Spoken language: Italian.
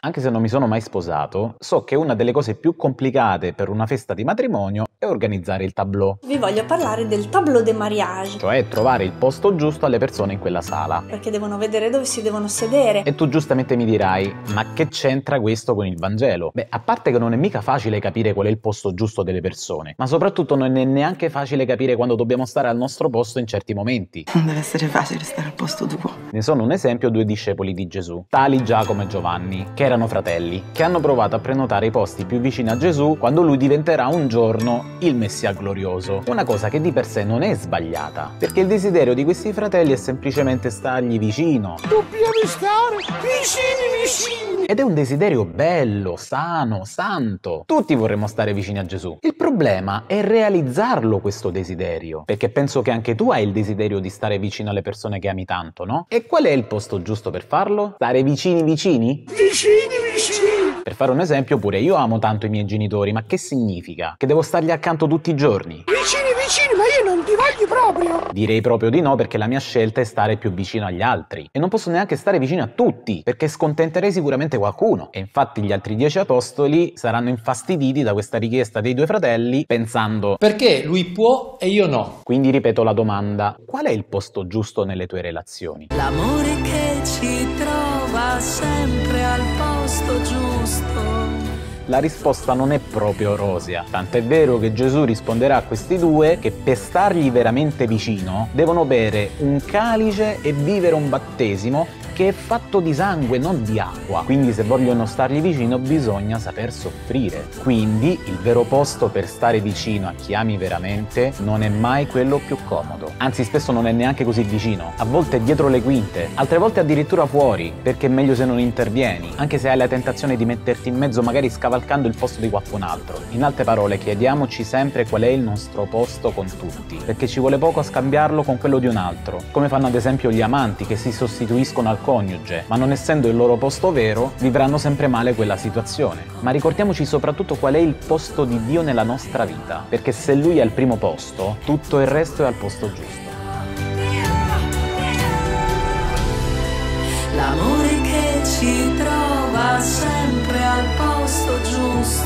Anche se non mi sono mai sposato, so che una delle cose più complicate per una festa di matrimonio è organizzare il tableau. Vi voglio parlare del tableau de mariage. Cioè trovare il posto giusto alle persone in quella sala. Perché devono vedere dove si devono sedere. E tu giustamente mi dirai, ma che c'entra questo con il Vangelo? Beh, a parte che non è mica facile capire qual è il posto giusto delle persone, ma soprattutto non è neanche facile capire quando dobbiamo stare al nostro posto in certi momenti. Non deve essere facile stare al posto tuo. Ne sono un esempio due discepoli di Gesù, tali Giacomo e Giovanni, che erano fratelli, che hanno provato a prenotare i posti più vicini a Gesù quando lui diventerà un giorno il Messia glorioso. Una cosa che di per sé non è sbagliata, perché il desiderio di questi fratelli è semplicemente stargli vicino. Dobbiamo stare vicini vicini. Ed è un desiderio bello, sano, santo. Tutti vorremmo stare vicini a Gesù. Il problema è realizzarlo questo desiderio, perché penso che anche tu hai il desiderio di stare vicino alle persone che ami tanto, no? E qual è il posto giusto per farlo? Stare vicini vicini? Vicini vicini. Per fare un esempio, pure io amo tanto i miei genitori, ma che significa? Che devo stargli accanto tutti i giorni? Voglio proprio. Direi proprio di no perché la mia scelta è stare più vicino agli altri e non posso neanche stare vicino a tutti perché scontenterei sicuramente qualcuno e infatti gli altri dieci apostoli saranno infastiditi da questa richiesta dei due fratelli pensando Perché lui può e io no? quindi ripeto la domanda qual è il posto giusto nelle tue relazioni? L'amore che ci trova sempre al posto giusto. La risposta non è proprio rosea, tant'è vero che Gesù risponderà a questi due che per stargli veramente vicino devono bere un calice e vivere un battesimo che è fatto di sangue, non di acqua. Quindi se vogliono stargli vicino bisogna saper soffrire. Quindi il vero posto per stare vicino a chi ami veramente non è mai quello più comodo. Anzi spesso non è neanche così vicino. A volte è dietro le quinte, altre volte addirittura fuori, perché è meglio se non intervieni, anche se hai la tentazione di metterti in mezzo magari scavalcando il posto di qualcun altro. In altre parole chiediamoci sempre qual è il nostro posto con tutti, perché ci vuole poco a scambiarlo con quello di un altro, come fanno ad esempio gli amanti che si sostituiscono al coniuge, ma non essendo il loro posto vero, vivranno sempre male quella situazione. Ma ricordiamoci soprattutto qual è il posto di Dio nella nostra vita, perché se Lui è al primo posto, tutto il resto è al posto giusto. L'amore che ci trova sempre al posto giusto.